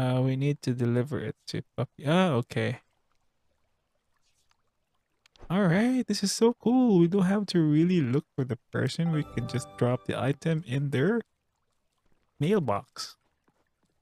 Uh, we need to deliver it to puppy. Ah, okay. All right, this is so cool. We don't have to really look for the person. We can just drop the item in their mailbox.